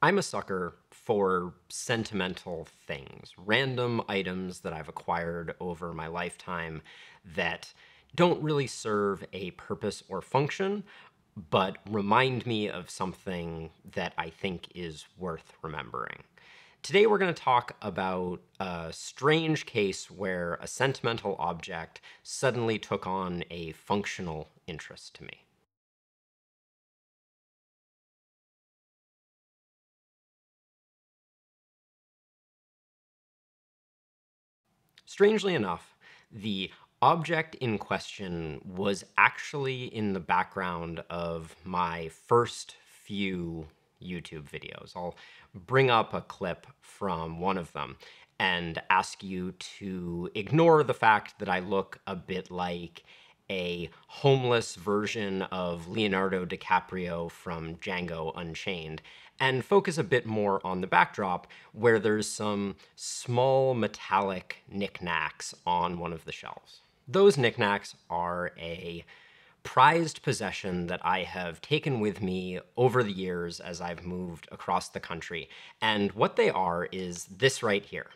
I'm a sucker for sentimental things, random items that I've acquired over my lifetime that don't really serve a purpose or function, but remind me of something that I think is worth remembering. Today we're going to talk about a strange case where a sentimental object suddenly took on a functional interest to me. Strangely enough, the object in question was actually in the background of my first few YouTube videos. I'll bring up a clip from one of them and ask you to ignore the fact that I look a bit like a homeless version of Leonardo DiCaprio from Django Unchained and focus a bit more on the backdrop where there's some small metallic knickknacks on one of the shelves. Those knickknacks are a prized possession that I have taken with me over the years as I've moved across the country. And what they are is this right here.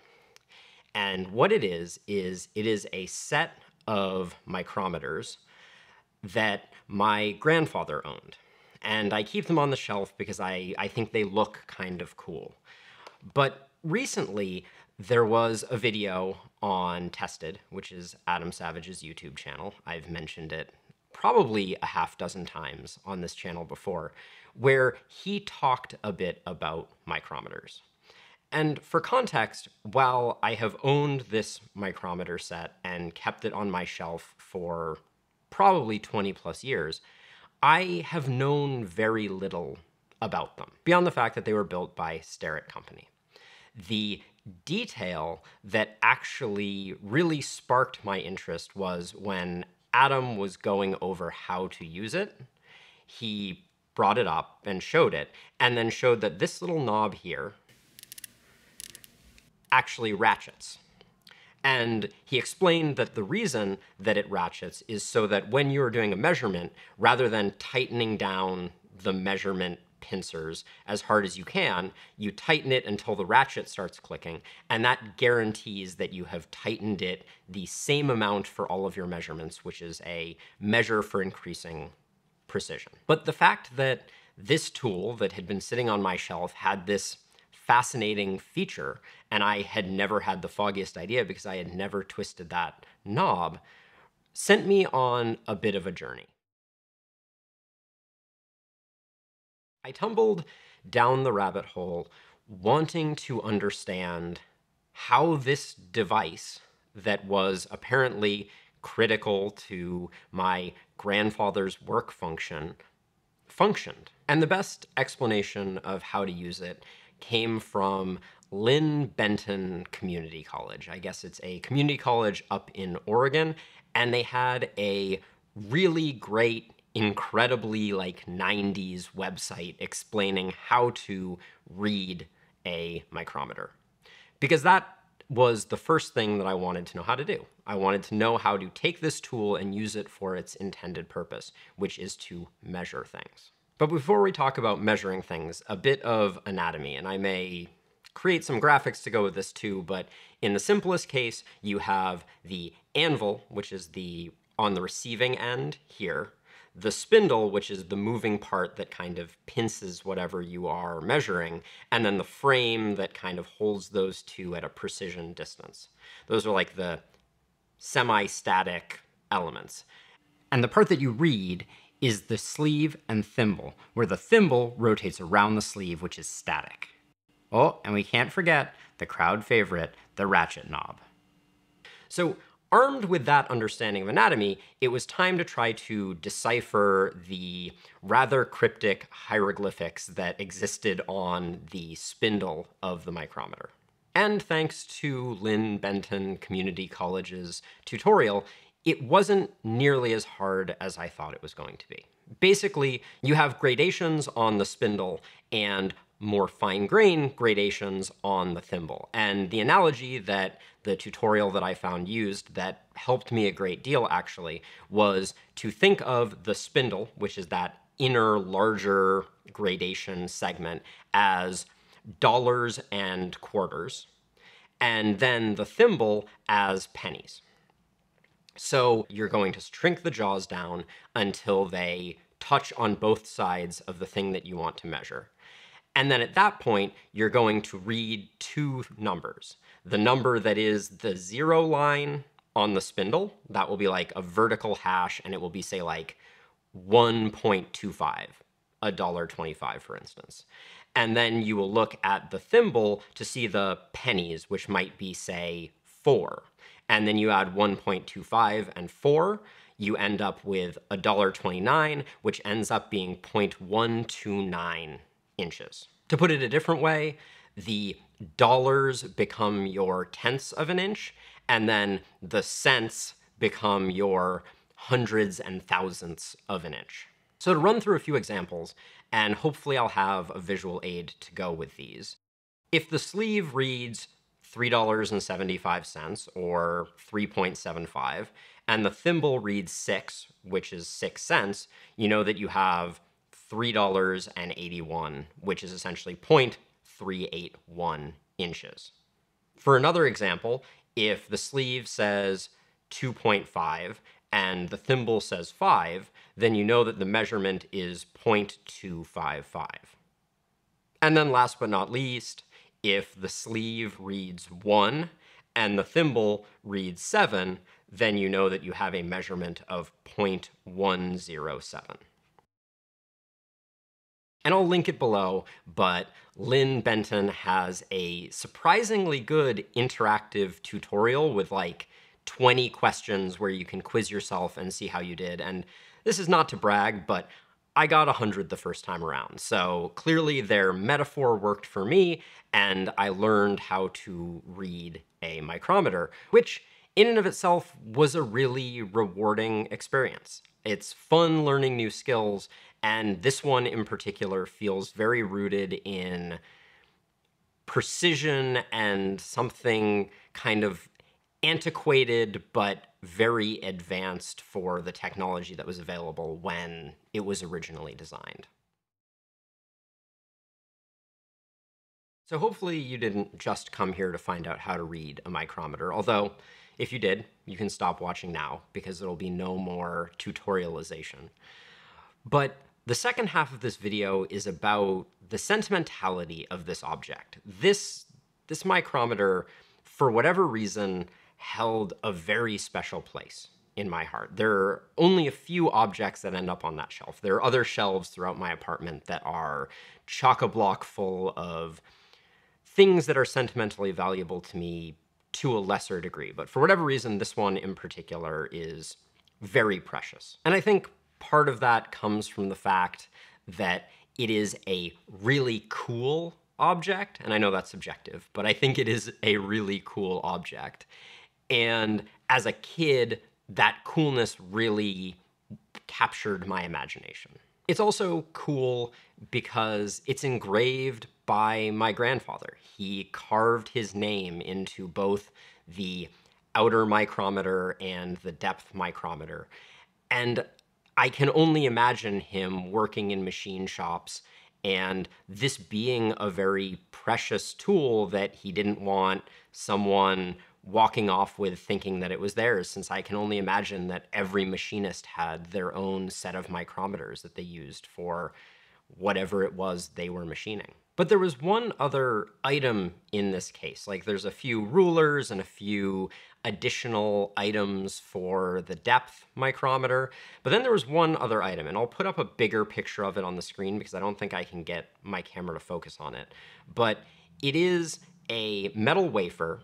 And what it is, is it is a set of micrometers that my grandfather owned and I keep them on the shelf because I, I think they look kind of cool. But recently, there was a video on Tested, which is Adam Savage's YouTube channel. I've mentioned it probably a half dozen times on this channel before, where he talked a bit about micrometers. And for context, while I have owned this micrometer set and kept it on my shelf for probably 20 plus years, I have known very little about them, beyond the fact that they were built by Starrett Company. The detail that actually really sparked my interest was when Adam was going over how to use it. He brought it up and showed it, and then showed that this little knob here actually ratchets. And he explained that the reason that it ratchets is so that when you're doing a measurement, rather than tightening down the measurement pincers as hard as you can, you tighten it until the ratchet starts clicking, and that guarantees that you have tightened it the same amount for all of your measurements, which is a measure for increasing precision. But the fact that this tool that had been sitting on my shelf had this fascinating feature, and I had never had the foggiest idea because I had never twisted that knob, sent me on a bit of a journey. I tumbled down the rabbit hole wanting to understand how this device that was apparently critical to my grandfather's work function functioned. And the best explanation of how to use it came from Linn Benton Community College. I guess it's a community college up in Oregon, and they had a really great, incredibly like 90s website explaining how to read a micrometer. Because that was the first thing that I wanted to know how to do. I wanted to know how to take this tool and use it for its intended purpose, which is to measure things. But before we talk about measuring things, a bit of anatomy, and I may create some graphics to go with this too, but in the simplest case, you have the anvil, which is the on the receiving end here, the spindle, which is the moving part that kind of pinces whatever you are measuring, and then the frame that kind of holds those two at a precision distance. Those are like the semi-static elements. And the part that you read is the sleeve and thimble, where the thimble rotates around the sleeve, which is static. Oh, and we can't forget the crowd favorite, the ratchet knob. So armed with that understanding of anatomy, it was time to try to decipher the rather cryptic hieroglyphics that existed on the spindle of the micrometer. And thanks to Linn Benton Community College's tutorial, it wasn't nearly as hard as I thought it was going to be. Basically, you have gradations on the spindle and more fine grain gradations on the thimble. And the analogy that the tutorial that I found used that helped me a great deal actually was to think of the spindle, which is that inner, larger gradation segment as dollars and quarters, and then the thimble as pennies. So you're going to shrink the jaws down until they touch on both sides of the thing that you want to measure. And then at that point, you're going to read two numbers. The number that is the zero line on the spindle, that will be like a vertical hash, and it will be, say, like 1.25, a dollar 25, for instance. And then you will look at the thimble to see the pennies, which might be, say, four. And then you add 1.25 and four, you end up with a dollar 29, which ends up being 0.129 inches. To put it a different way, the dollars become your tenths of an inch, and then the cents become your hundreds and thousandths of an inch. So to run through a few examples, and hopefully I'll have a visual aid to go with these. If the sleeve reads $3.75 or 3.75, and the thimble reads 6, which is 6 cents, you know that you have $3.81, which is essentially 0.381 inches. For another example, if the sleeve says 2.5 and the thimble says 5, then you know that the measurement is 0.255. And then last but not least, if the sleeve reads 1 and the thimble reads 7, then you know that you have a measurement of 0.107. And I'll link it below, but Linn Benton has a surprisingly good interactive tutorial with like 20 questions where you can quiz yourself and see how you did. And this is not to brag, but I got 100 the first time around. So clearly their metaphor worked for me, and I learned how to read a micrometer, which in and of itself was a really rewarding experience. It's fun learning new skills, and this one in particular feels very rooted in precision and something kind of antiquated but very advanced for the technology that was available when it was originally designed. So hopefully you didn't just come here to find out how to read a micrometer, although if you did, you can stop watching now because there'll be no more tutorialization. But the second half of this video is about the sentimentality of this object. This, this micrometer, for whatever reason, held a very special place in my heart. There are only a few objects that end up on that shelf. There are other shelves throughout my apartment that are chock-a-block full of things that are sentimentally valuable to me to a lesser degree. But for whatever reason, this one in particular is very precious. And I think part of that comes from the fact that it is a really cool object. And I know that's subjective, but I think it is a really cool object. And as a kid, that coolness really captured my imagination. It's also cool because it's engraved by my grandfather. He carved his name into both the outer micrometer and the depth micrometer. And I can only imagine him working in machine shops and this being a very precious tool that he didn't want someone walking off with thinking that it was theirs, since I can only imagine that every machinist had their own set of micrometers that they used for whatever it was they were machining. But there was one other item in this case. Like there's a few rulers and a few additional items for the depth micrometer. But then there was one other item, and I'll put up a bigger picture of it on the screen because I don't think I can get my camera to focus on it. But it is a metal wafer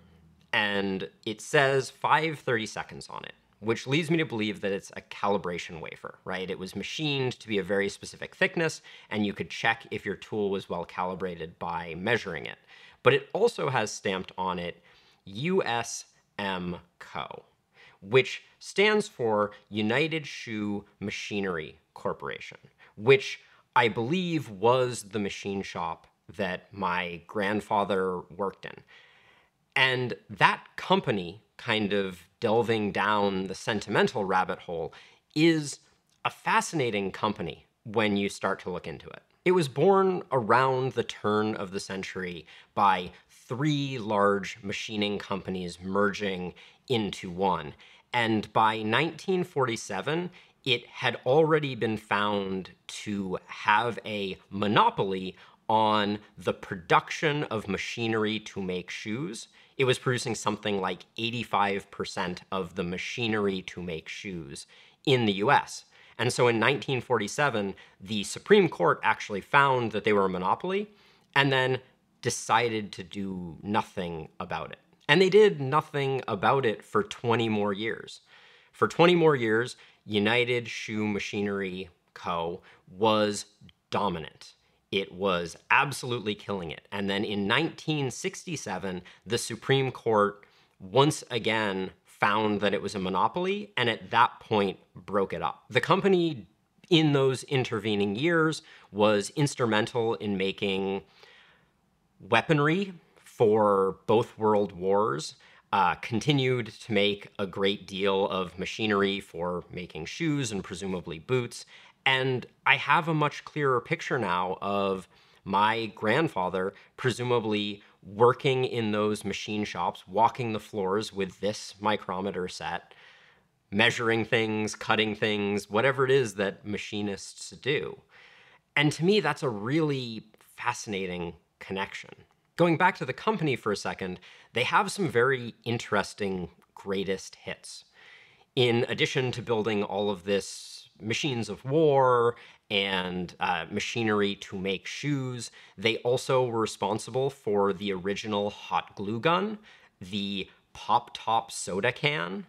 and it says 530 seconds on it, which leads me to believe that it's a calibration wafer, right? It was machined to be a very specific thickness, and you could check if your tool was well calibrated by measuring it. But it also has stamped on it USM Co., which stands for United Shoe Machinery Corporation, which I believe was the machine shop that my grandfather worked in. And that company, kind of delving down the sentimental rabbit hole, is a fascinating company when you start to look into it. It was born around the turn of the century by three large machining companies merging into one. And by 1947, it had already been found to have a monopoly on the production of machinery to make shoes. It was producing something like 85% of the machinery to make shoes in the US. And so in 1947, the Supreme Court actually found that they were a monopoly and then decided to do nothing about it. And they did nothing about it for 20 more years. For 20 more years, United Shoe Machinery Co. was dominant. It was absolutely killing it. And then in 1967, the Supreme Court once again found that it was a monopoly and at that point broke it up. The company in those intervening years was instrumental in making weaponry for both world wars, uh, continued to make a great deal of machinery for making shoes and presumably boots. And I have a much clearer picture now of my grandfather presumably working in those machine shops, walking the floors with this micrometer set, measuring things, cutting things, whatever it is that machinists do. And to me, that's a really fascinating connection. Going back to the company for a second, they have some very interesting greatest hits. In addition to building all of this machines of war and uh, machinery to make shoes. They also were responsible for the original hot glue gun, the pop top soda can,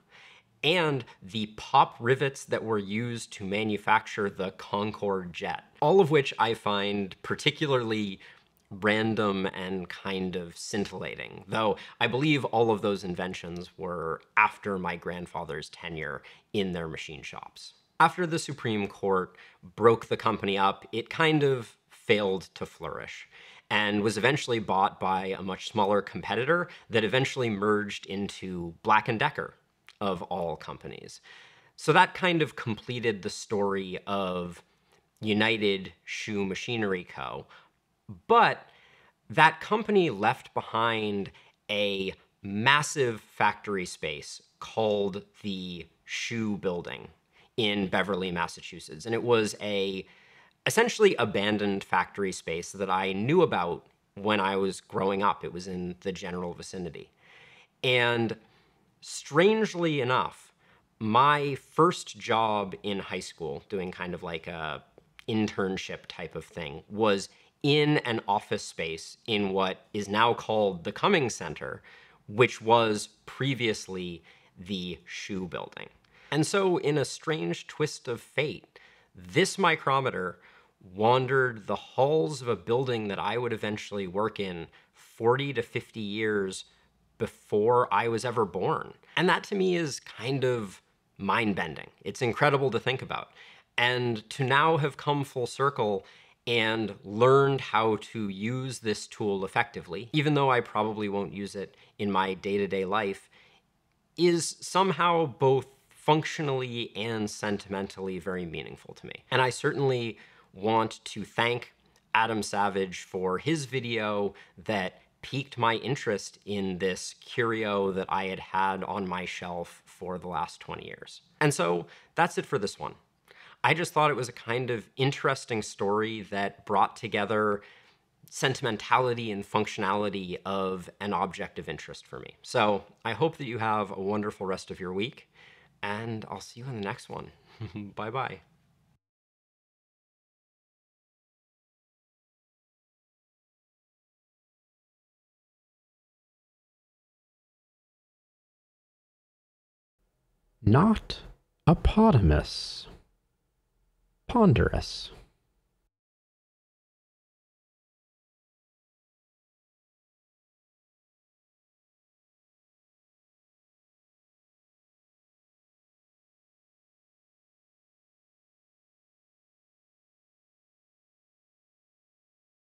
and the pop rivets that were used to manufacture the Concorde jet. All of which I find particularly random and kind of scintillating, though I believe all of those inventions were after my grandfather's tenure in their machine shops. After the Supreme Court broke the company up, it kind of failed to flourish and was eventually bought by a much smaller competitor that eventually merged into Black & Decker of all companies. So that kind of completed the story of United Shoe Machinery Co. But that company left behind a massive factory space called the Shoe Building in Beverly, Massachusetts. And it was a essentially abandoned factory space that I knew about when I was growing up. It was in the general vicinity. And strangely enough, my first job in high school, doing kind of like a internship type of thing, was in an office space in what is now called the Cummings Center, which was previously the shoe building. And so, in a strange twist of fate, this micrometer wandered the halls of a building that I would eventually work in 40 to 50 years before I was ever born. And that to me is kind of mind bending. It's incredible to think about. And to now have come full circle and learned how to use this tool effectively, even though I probably won't use it in my day to day life, is somehow both functionally and sentimentally very meaningful to me. And I certainly want to thank Adam Savage for his video that piqued my interest in this curio that I had had on my shelf for the last 20 years. And so that's it for this one. I just thought it was a kind of interesting story that brought together sentimentality and functionality of an object of interest for me. So I hope that you have a wonderful rest of your week and I'll see you in the next one. bye bye. Not a potamus. Ponderous.